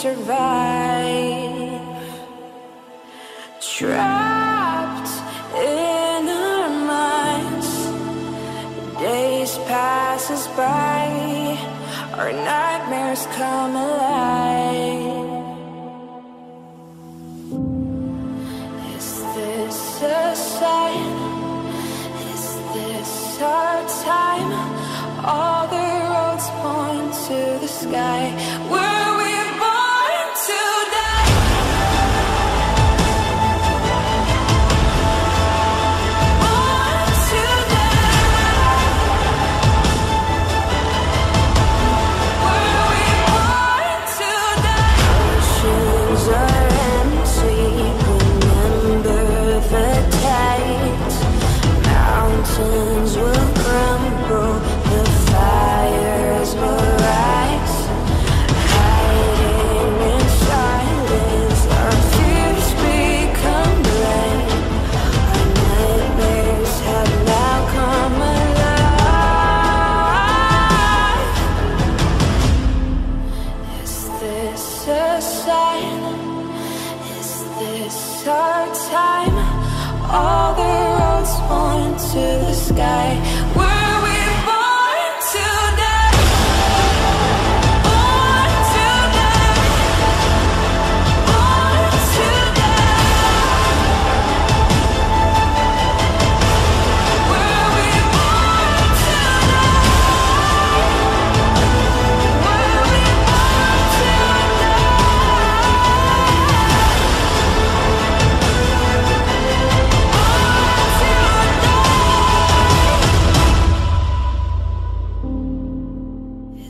survive. Trapped in our minds, days pass us by, our nightmares come alive. Is this a sign? Is this our time? All the to the sky. Were our time? All the roads point to the sky. Were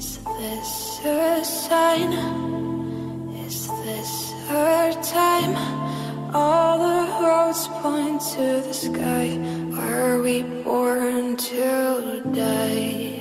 Is this a sign? Is this our time? All the roads point to the sky. Are we born to die?